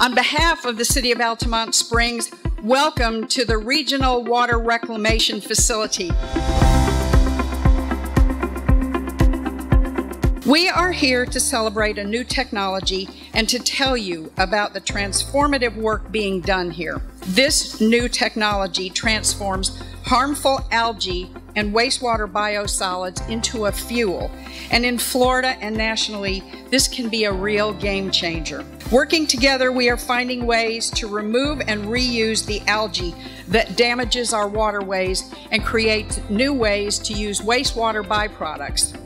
On behalf of the City of Altamonte Springs, welcome to the Regional Water Reclamation Facility. We are here to celebrate a new technology and to tell you about the transformative work being done here. This new technology transforms harmful algae and wastewater biosolids into a fuel. And in Florida and nationally, this can be a real game changer. Working together, we are finding ways to remove and reuse the algae that damages our waterways and create new ways to use wastewater byproducts.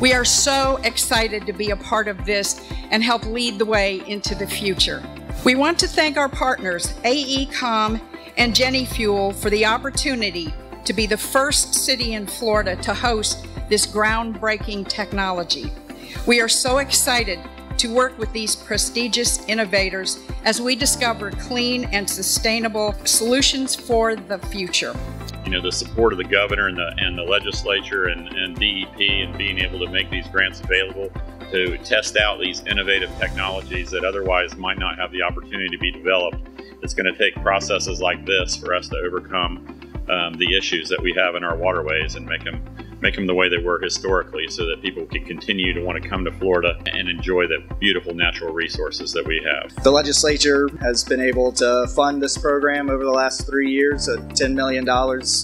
We are so excited to be a part of this and help lead the way into the future. We want to thank our partners, AECOM and Genifuel, for the opportunity to be the first city in Florida to host this groundbreaking technology. We are so excited to work with these prestigious innovators as we discover clean and sustainable solutions for the future you know the support of the governor and the and the legislature and, and DEP and being able to make these grants available to test out these innovative technologies that otherwise might not have the opportunity to be developed. It's going to take processes like this for us to overcome um, the issues that we have in our waterways and make them make them the way they were historically so that people can continue to want to come to Florida and enjoy the beautiful natural resources that we have. The legislature has been able to fund this program over the last three years at $10 million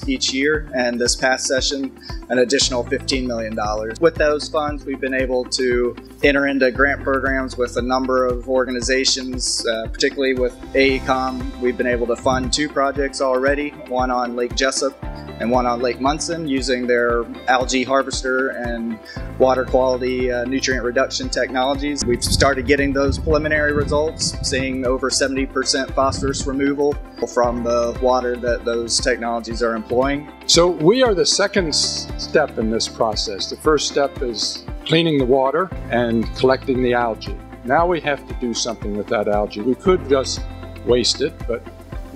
each year, and this past session, an additional $15 million. With those funds, we've been able to enter into grant programs with a number of organizations, uh, particularly with AECOM. We've been able to fund two projects already, one on Lake Jesup and one on Lake Munson using their algae harvester and water quality uh, nutrient reduction technologies. We've started getting those preliminary results, seeing over 70% phosphorus removal from the water that those technologies are employing. So we are the second step in this process. The first step is cleaning the water and collecting the algae. Now we have to do something with that algae. We could just waste it, but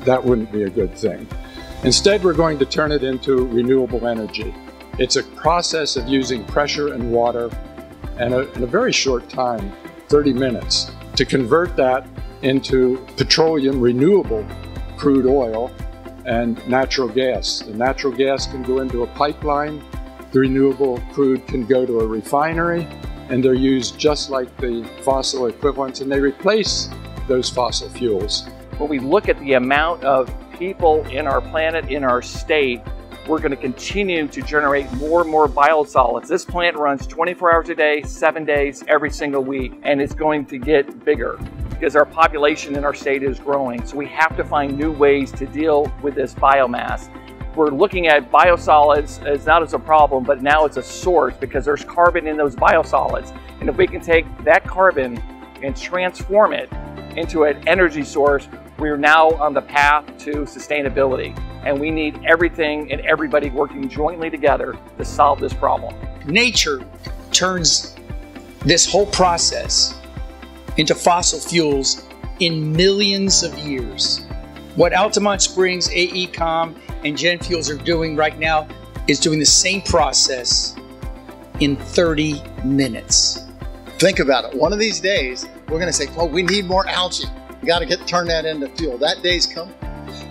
that wouldn't be a good thing. Instead, we're going to turn it into renewable energy. It's a process of using pressure and water and a, in a very short time, 30 minutes, to convert that into petroleum renewable crude oil and natural gas. The natural gas can go into a pipeline, the renewable crude can go to a refinery, and they're used just like the fossil equivalents, and they replace those fossil fuels. When we look at the amount of people in our planet, in our state, we're going to continue to generate more and more biosolids. This plant runs 24 hours a day, seven days, every single week, and it's going to get bigger because our population in our state is growing. So we have to find new ways to deal with this biomass. We're looking at biosolids as not as a problem, but now it's a source because there's carbon in those biosolids. And if we can take that carbon and transform it into an energy source, we're now on the path to sustainability. And we need everything and everybody working jointly together to solve this problem. Nature turns this whole process into fossil fuels in millions of years. What Altamonte Springs, AECOM, and Genifuels are doing right now is doing the same process in 30 minutes. Think about it. One of these days, we're going to say, well, we need more algae. We got to get turn that into fuel. That day's coming.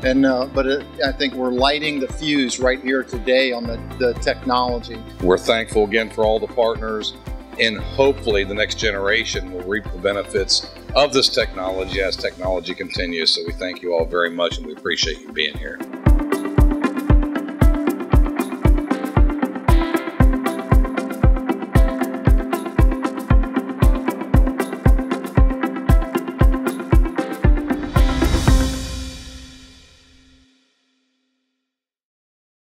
And uh, but it, I think we're lighting the fuse right here today on the, the technology. We're thankful again for all the partners, and hopefully the next generation will reap the benefits of this technology as technology continues. So we thank you all very much, and we appreciate you being here.